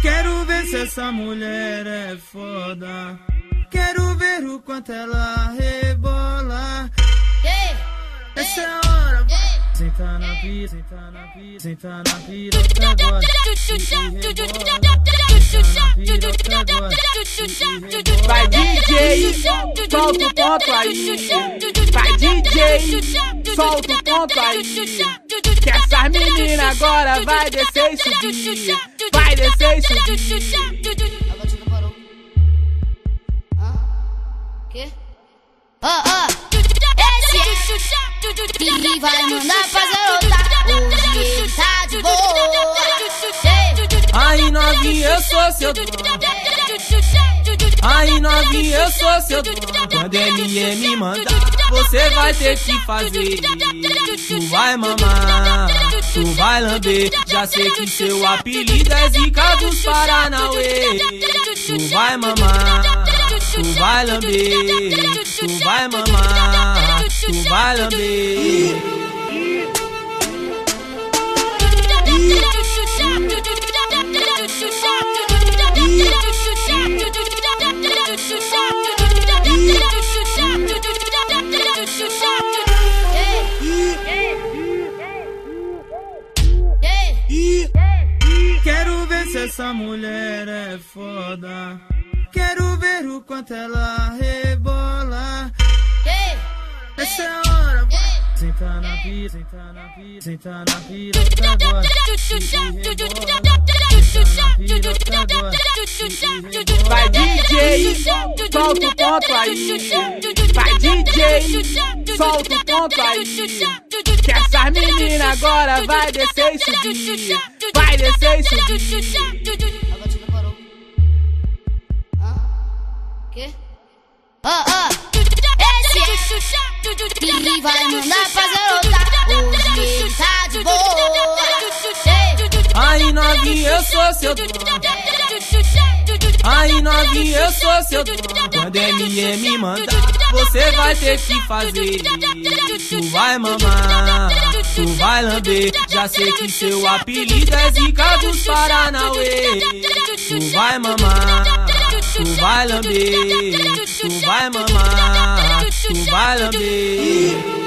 Quero ver se essa mulher é foda. Quero ver o quanto ela rebola. Essa é a hora. Senta na pira, senta na pira, senta na pira. Vai DJ, solta o ponto aí. Vai DJ, solta o ponto aí. Que essas meninas agora vai descer e subir. Vai descer e subir. A batida parou. Hã? Quê? Ó, ó. Esse Billy vai mandar fazer outra. Hoje ele tá de boa. Aí novinha, eu sou seu dono. Aí novinha, eu sou seu dono. Quando ele me mandar, você vai ter que fazer. Tu vai mamar, tu vai lamber. Já sei que seu apelido é Zica dos Paranauê. Tu vai mamar, tu vai lamber. Tu vai mamar, tu vai lamber. Se essa mulher é foda. Quero ver o quanto ela rebola. Essa é a hora. Senta na pira, senta na pira, senta na pira, agora. Vai DJ, solta o ponto aí. Vai DJ, solta o ponto aí. Que essas meninas agora vai descer e subir. Vai descer e subir. A batida parou. Hã? Quê? Ó, ó. Esse Billy vai mandar fazer outra. Hoje ele tá de boa. Aí novinha, eu sou seu dono. Aí novinha, eu sou seu dono. Quando me mandar, você vai ter que fazer. Tu vai mamar, tu vai lamber. Já sei que seu apelido é Zica dos Paranauê. Tu vai mamar, tu vai lamber. Tu vai mamar, tu vai lamber.